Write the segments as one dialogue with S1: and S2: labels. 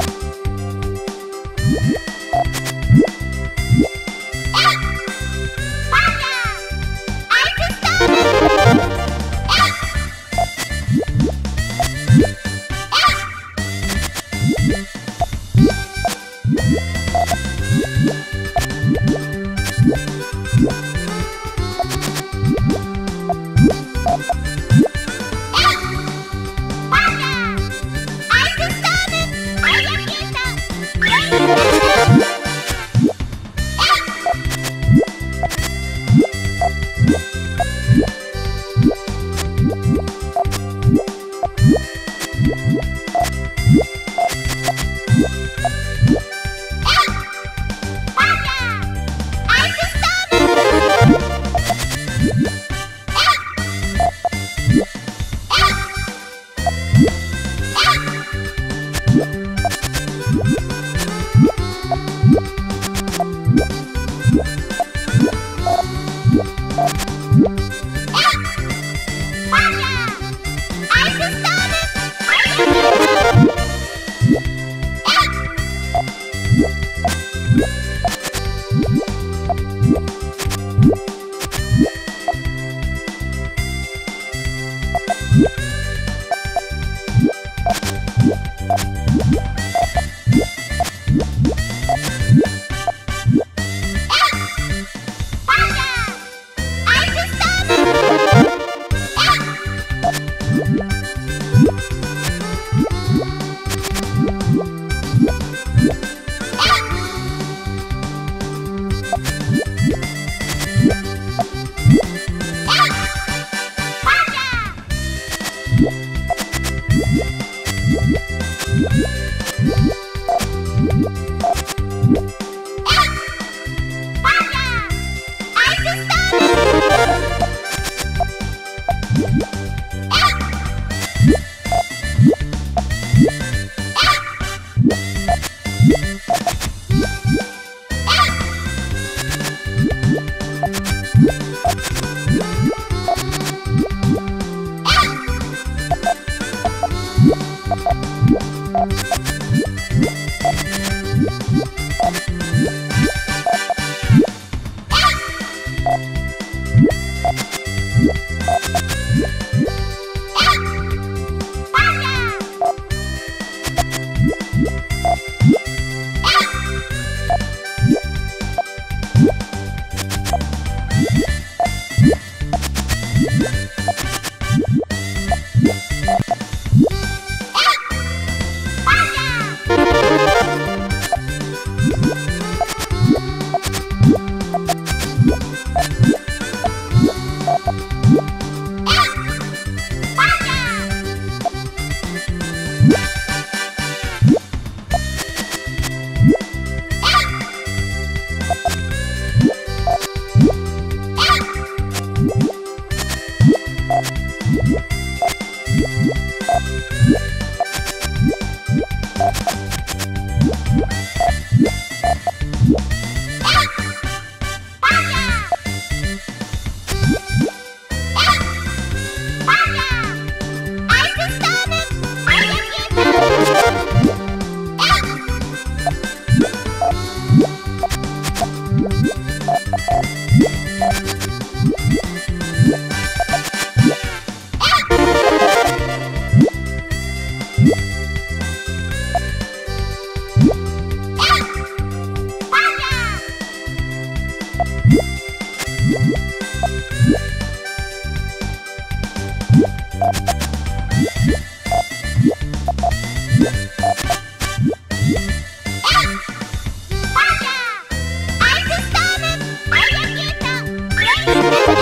S1: you
S2: Ah! Bye. Thank you.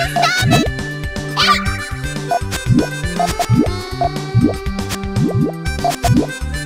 S1: Thank ah! you.